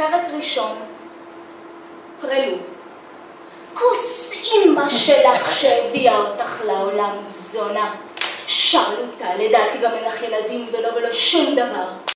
פרק ראשון, פרלוד. כוס אימא שלך שהביאה אותך לעולם זונה. שרלוטה, לדעתי גם אין לך ילדים ולא ולא שום דבר.